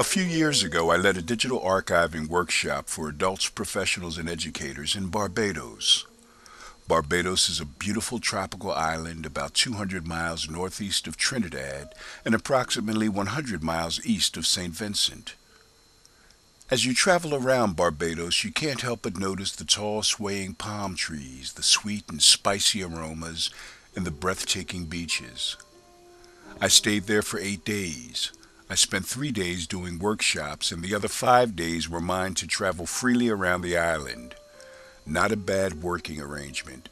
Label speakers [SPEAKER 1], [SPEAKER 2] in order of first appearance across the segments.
[SPEAKER 1] A few years ago, I led a digital archiving workshop for adults, professionals, and educators in Barbados. Barbados is a beautiful tropical island about 200 miles northeast of Trinidad and approximately 100 miles east of St. Vincent. As you travel around Barbados, you can't help but notice the tall swaying palm trees, the sweet and spicy aromas, and the breathtaking beaches. I stayed there for eight days. I spent three days doing workshops, and the other five days were mine to travel freely around the island. Not a bad working arrangement.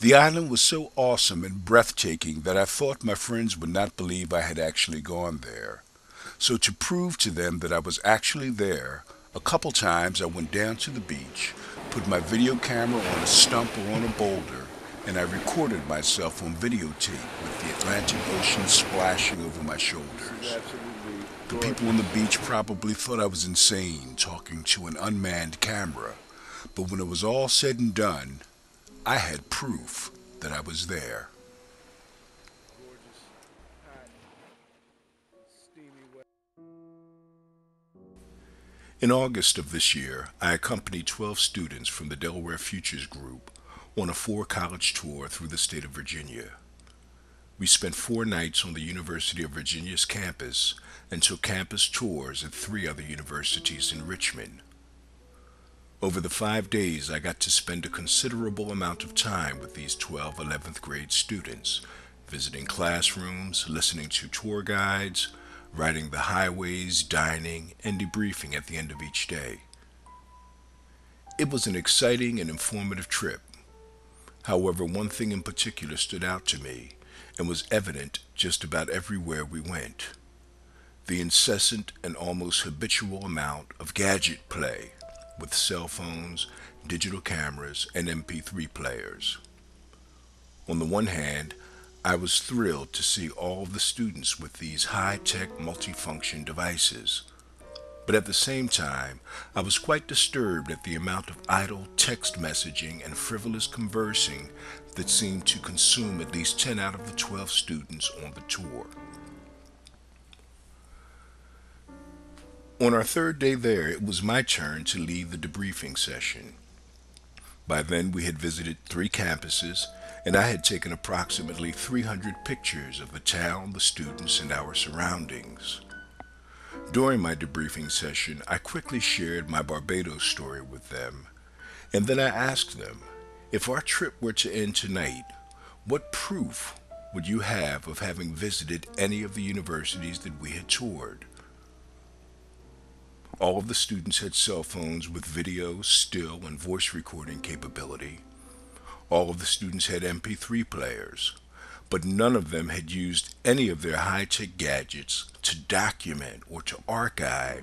[SPEAKER 1] The island was so awesome and breathtaking that I thought my friends would not believe I had actually gone there. So to prove to them that I was actually there, a couple times I went down to the beach, put my video camera on a stump or on a boulder, and I recorded myself on videotape with the Atlantic Ocean splashing over my shoulders. The people on the beach probably thought I was insane talking to an unmanned camera, but when it was all said and done, I had proof that I was there. In August of this year, I accompanied 12 students from the Delaware Futures Group on a four college tour through the state of Virginia. We spent four nights on the University of Virginia's campus and took campus tours at three other universities in Richmond. Over the five days, I got to spend a considerable amount of time with these 12 11th grade students, visiting classrooms, listening to tour guides, riding the highways, dining, and debriefing at the end of each day. It was an exciting and informative trip However, one thing in particular stood out to me and was evident just about everywhere we went the incessant and almost habitual amount of gadget play with cell phones, digital cameras, and MP3 players. On the one hand, I was thrilled to see all the students with these high-tech multifunction devices but at the same time, I was quite disturbed at the amount of idle text messaging and frivolous conversing that seemed to consume at least 10 out of the 12 students on the tour. On our third day there, it was my turn to lead the debriefing session. By then, we had visited three campuses, and I had taken approximately 300 pictures of the town, the students, and our surroundings. During my debriefing session, I quickly shared my Barbados story with them, and then I asked them, if our trip were to end tonight, what proof would you have of having visited any of the universities that we had toured? All of the students had cell phones with video, still, and voice recording capability. All of the students had MP3 players but none of them had used any of their high-tech gadgets to document or to archive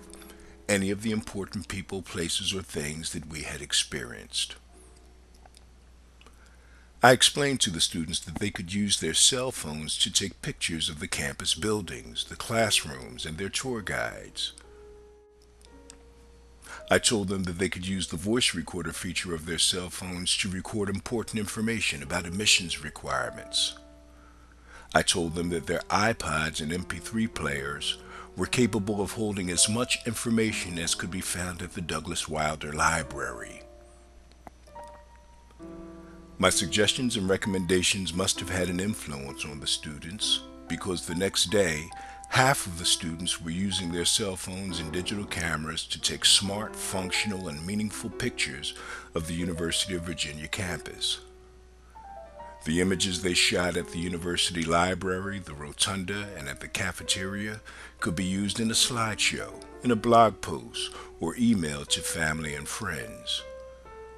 [SPEAKER 1] any of the important people, places, or things that we had experienced. I explained to the students that they could use their cell phones to take pictures of the campus buildings, the classrooms, and their tour guides. I told them that they could use the voice recorder feature of their cell phones to record important information about admissions requirements. I told them that their iPods and MP3 players were capable of holding as much information as could be found at the Douglas Wilder Library. My suggestions and recommendations must have had an influence on the students because the next day, half of the students were using their cell phones and digital cameras to take smart, functional, and meaningful pictures of the University of Virginia campus. The images they shot at the university library, the rotunda, and at the cafeteria could be used in a slideshow, in a blog post, or emailed to family and friends.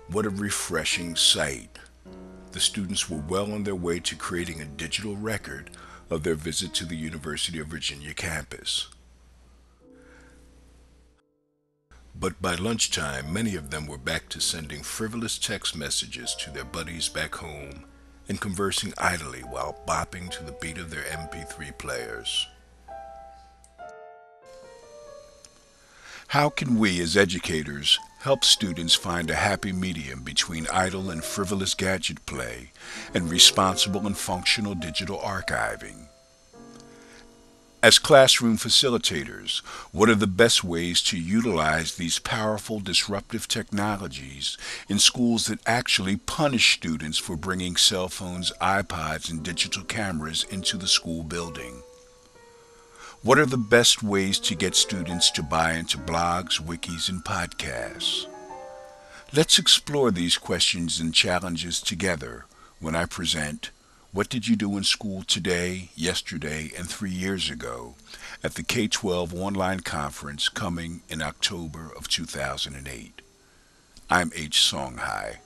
[SPEAKER 1] What a refreshing sight! The students were well on their way to creating a digital record of their visit to the University of Virginia campus. But by lunchtime, many of them were back to sending frivolous text messages to their buddies back home and conversing idly while bopping to the beat of their MP3 players. How can we as educators help students find a happy medium between idle and frivolous gadget play and responsible and functional digital archiving? As classroom facilitators, what are the best ways to utilize these powerful disruptive technologies in schools that actually punish students for bringing cell phones, iPods, and digital cameras into the school building? What are the best ways to get students to buy into blogs, wikis, and podcasts? Let's explore these questions and challenges together when I present What Did You Do in School Today, Yesterday, and Three Years Ago at the K-12 online conference coming in October of 2008. I'm H. Songhai.